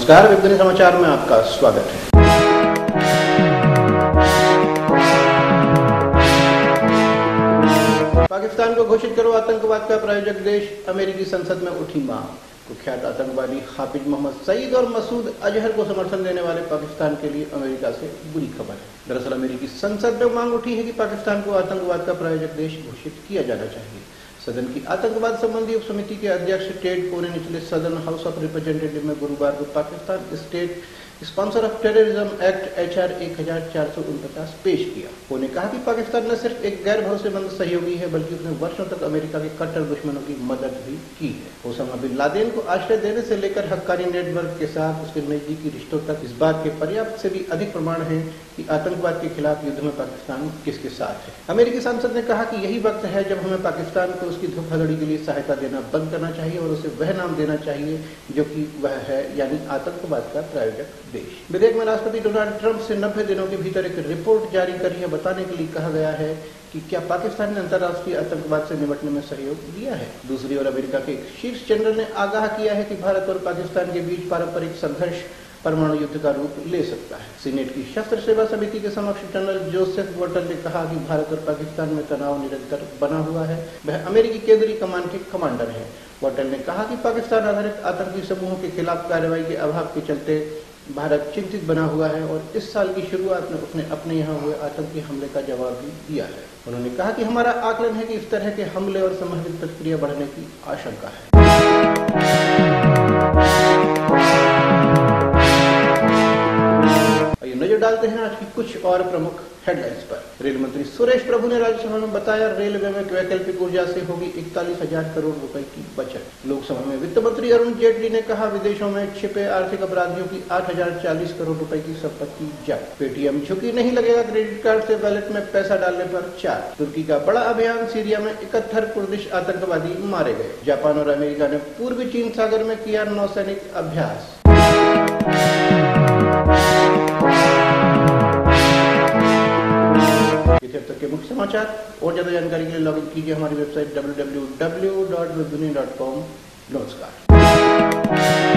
नमस्कार विभिन्न समाचार में आपका स्वागत है। पाकिस्तान को घोषित करो आतंकवाद का प्रायोजक देश, अमेरिकी संसद में उठी मांग कुख्यात आतंकवादी हाफिज मोहम्मद सईद और मसूद अजहर को समर्थन देने वाले पाकिस्तान के लिए अमेरिका से बुरी खबर है। दरअसल अमेरिकी संसद में मांग उठी है कि पाकिस्तान को आतंकवाद का प्रायोजक देश घोषित किया जाना चाहिए। सदन की आतंकवाद संबंधी उप समिति के अध्यक्ष टेड कोरे निचले सदन हाउस ऑफ़ रिप्रेजेंटेटिव में गुरुवार को Pakistan state sponsor of terrorism act H R एक हज़ार चार सौ उनपचास पेश किया। उन्होंने कहा कि पाकिस्तान न सिर्फ़ एक गैर भरोसेमंद सहयोगी है, बल्कि उसने वर्षों तक अमेरिका के कट्टर दुश्मनों की मदद भी की है। ओसामा बिन लादेन को आश्रय देने से लेकर हक्कानी नेटवर्क के साथ उसके नजदीकी रिश्तों तक इस बात के पर्याप्त से भी अधिक प्रमाण है कि आतंकवाद के खिलाफ युद्ध में पाकिस्तान किसके साथ है। अमेरिकी सांसद ने कहा कि यही वक्त है जब हमें पाकिस्तान को उसकी धोखाधड़ी के लिए सहायता देना बंद करना चाहिए और उसे वह नाम देना चाहिए जो कि वह है, यानी आतंकवाद का प्रायोजक देश। विधेयक में राष्ट्रपति डोनाल्ड ट्रंप से 90 दिनों के भीतर एक रिपोर्ट जारी कर यह बताने के लिए कहा गया है कि क्या पाकिस्तान ने अंतर्राष्ट्रीय आतंकवाद से निपटने में सहयोग दिया है? दूसरी ओर अमेरिका के एक शीर्ष जनरल ने आगाह किया है कि भारत और पाकिस्तान के बीच पारंपरिक संघर्ष परमाणु युद्ध का रूप ले सकता है। सीनेट की शस्त्र सेवा समिति के समक्ष जनरल जोसेफ वोटल ने कहा कि भारत और पाकिस्तान में तनाव निरंतर बना हुआ है। वह अमेरिकी केंद्रीय कमान के कमांडर है। वोटल ने कहा कि पाकिस्तान आधारित आतंकी समूहों के खिलाफ कार्रवाई के अभाव के चलते भारत चिंतित बना हुआ है और इस साल की शुरुआत में उसने अपने यहाँ हुए आतंकी हमले का जवाब भी दिया है। उन्होंने कहा कि हमारा आकलन है कि इस तरह के हमले और संभावित प्रतिक्रिया बढ़ने की आशंका है। नज़र डालते हैं आज की कुछ और प्रमुख हेडलाइंस पर। रेल मंत्री सुरेश प्रभु ने राज्यसभा में बताया, रेलवे में वैकल्पिक ऊर्जा से होगी इकतालीस हज़ार करोड़ रुपए की बचत। लोकसभा में वित्त मंत्री अरुण जेटली ने कहा, विदेशों में छिपे आर्थिक अपराधियों की आठ हज़ार चालीस करोड़ रुपए की संपत्ति जब्त। पेटीएम झुकी नहीं लगेगा क्रेडिट कार्ड से वैलेट में पैसा डालने पर चार। तुर्की का बड़ा अभियान सीरिया में इकहत्तर कुर्दिश आतंकवादी मारे गए। जापान और अमेरिका ने पूर्वी चीन सागर में किया नौसैनिक अभ्यास। इस अब तक के मुख्य समाचार और ज़्यादा जानकारी के लिए लॉग इन कीजिए हमारी website W W W dot नमस्कार।